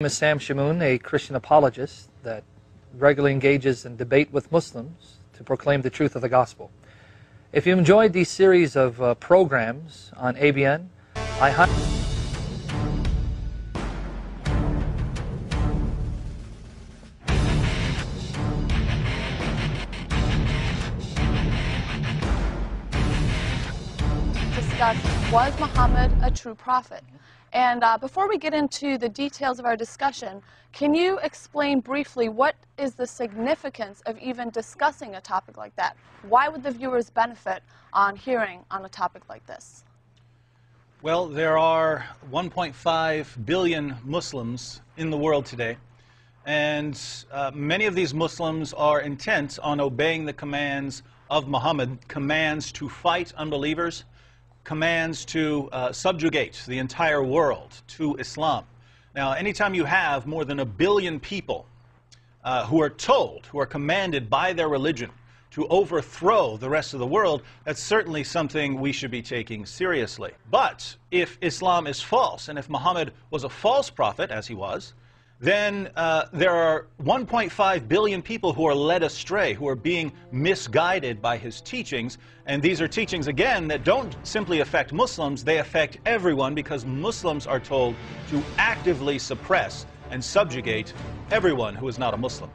name is Sam Shamoun, a Christian apologist that regularly engages in debate with Muslims to proclaim the truth of the gospel. If you enjoyed these series of uh, programs on ABN, I highly was Muhammad a true prophet? And uh, before we get into the details of our discussion, can you explain briefly what is the significance of even discussing a topic like that? Why would the viewers benefit on hearing on a topic like this? Well, there are 1.5 billion Muslims in the world today, and uh, many of these Muslims are intent on obeying the commands of Muhammad, commands to fight unbelievers, commands to uh, subjugate the entire world to Islam. Now, anytime you have more than a billion people uh, who are told, who are commanded by their religion to overthrow the rest of the world, that's certainly something we should be taking seriously. But if Islam is false, and if Muhammad was a false prophet, as he was, then uh, there are 1.5 billion people who are led astray, who are being misguided by his teachings. And these are teachings, again, that don't simply affect Muslims, they affect everyone because Muslims are told to actively suppress and subjugate everyone who is not a Muslim.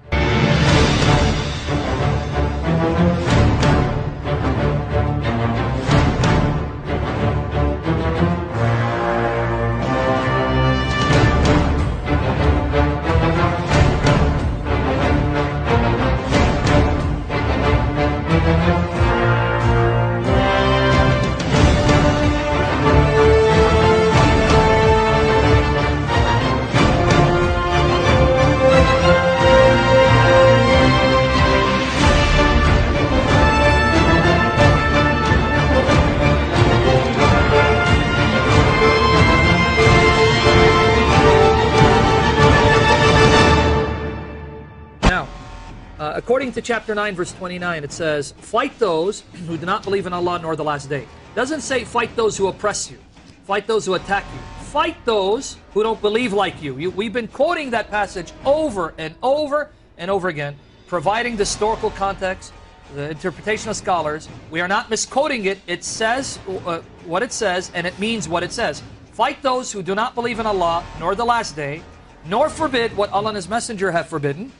Uh, according to chapter 9, verse 29, it says, Fight those who do not believe in Allah nor the last day. doesn't say fight those who oppress you, fight those who attack you. Fight those who don't believe like you. you we've been quoting that passage over and over and over again, providing the historical context, the interpretation of scholars. We are not misquoting it. It says uh, what it says, and it means what it says. Fight those who do not believe in Allah nor the last day, nor forbid what Allah and His Messenger have forbidden,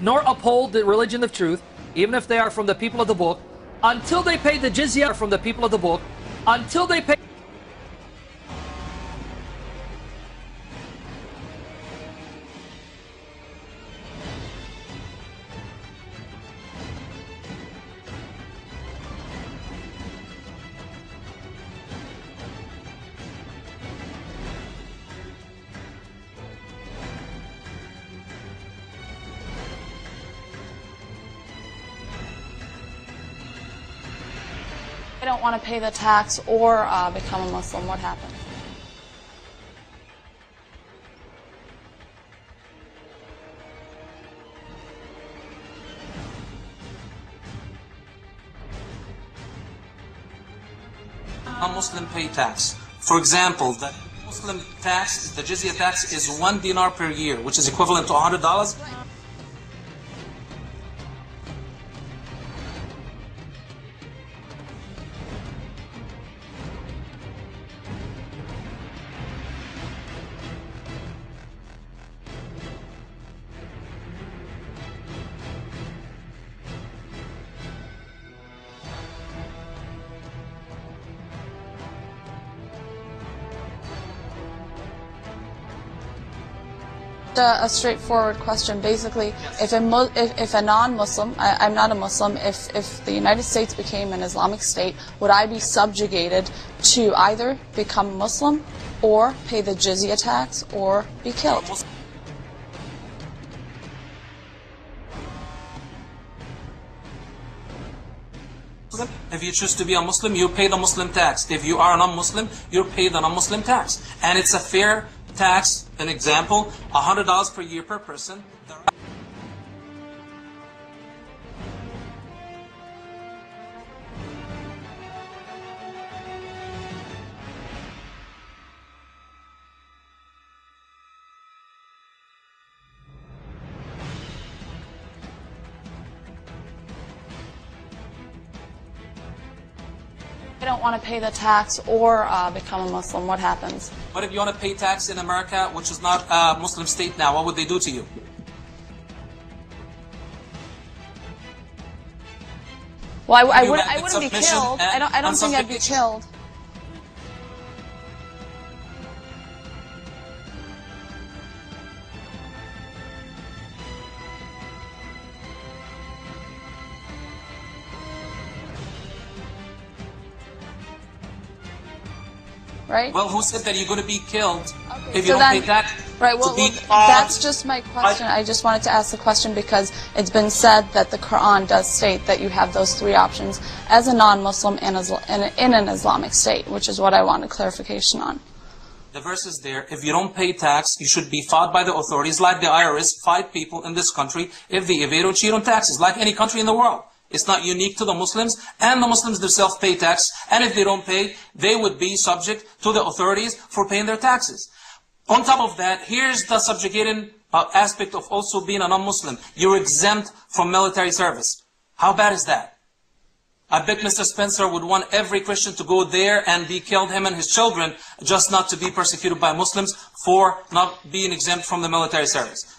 nor uphold the religion of truth, even if they are from the people of the book, until they pay the jizya from the people of the book, until they pay. Don't want to pay the tax or uh, become a Muslim. What happens? non-Muslim pay tax. For example, the Muslim tax, the jizya tax is one dinar per year, which is equivalent to $100. A, a straightforward question. Basically, if a if, if a non-Muslim, I'm not a Muslim, if if the United States became an Islamic state, would I be subjugated to either become Muslim or pay the jizya tax or be killed? If you choose to be a Muslim, you pay the Muslim tax. If you are a non-Muslim, you pay the non-Muslim tax. And it's a fair tax. An example, $100 per year per person. Don't want to pay the tax or uh, become a Muslim. What happens? But if you want to pay tax in America, which is not a Muslim state now, what would they do to you? Well, I, I, would, I wouldn't be killed. I don't, I don't think I'd be killed. Right? Well, who said that you're going to be killed Okay, if you so don't then- pay that? Right, well, well, that's just my question. I just wanted to ask the question because it's been said that the Quran does state that you have those three options as a non-Muslim in, in, in an Islamic state, which is what I wanted clarification on. The verse is there. If you don't pay tax, you should be fought by the authorities, like the IRS fight people in this country if they evade or cheat on taxes, like any country in the world. It's not unique to the Muslims, and the Muslims themselves pay tax, and if they don't pay, they would be subject to the authorities for paying their taxes. On top of that, here's the subjugating uh, aspect of also being a non-Muslim. You're exempt from military service. How bad is that? I bet Mr. Spencer would want every Christian to go there and be killed, him and his children, just not to be persecuted by Muslims for not being exempt from the military service.